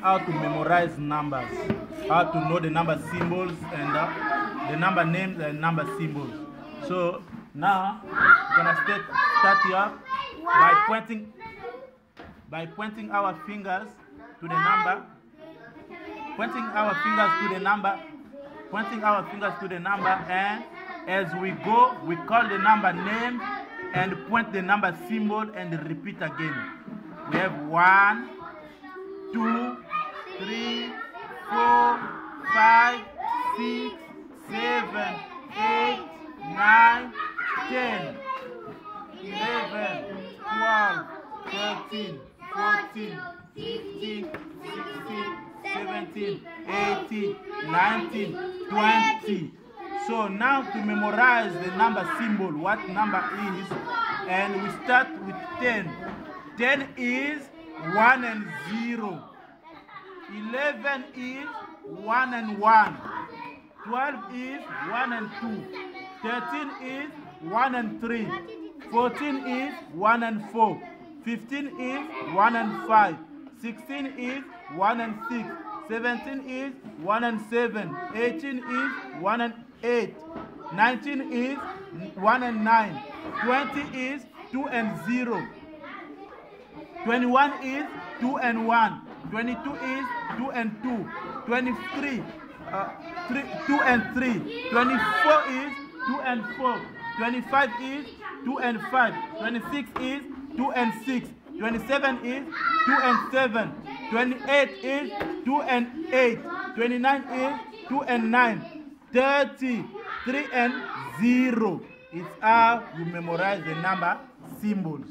how to memorize numbers, how to know the number symbols and uh, the number names and number symbols. So now we're gonna start, start here by pointing by pointing our fingers to the number, pointing our fingers to the number, pointing our fingers to the number, and as we go, we call the number name and point the number symbol and repeat again. We have one, two, three, four, five, six, seven, eight, nine, ten, eleven, twelve, thirteen, fourteen, fifteen, sixteen, seventeen, eighteen, nineteen, twenty. So now to memorize the number symbol, what number is, and we start with 10. 10 is 1 and 0. 11 is 1 and 1. 12 is 1 and 2. 13 is 1 and 3. 14 is 1 and 4. 15 is 1 and 5. 16 is 1 and 6. 17 is 1 and 7. 18 is 1 and 8. 19 is 1 and 9. 20 is 2 and 0. 21 is 2 and 1. 22 is 2 and 2. 23, uh, 3, 2 and 3. 24 is 2 and 4. 25 is 2 and 5. 26 is 2 and 6. 27 is 2 and 7. 28 is 2 and 8. 29 is 2 and 9. 30, 3 and 0. It's how you memorize the number symbols.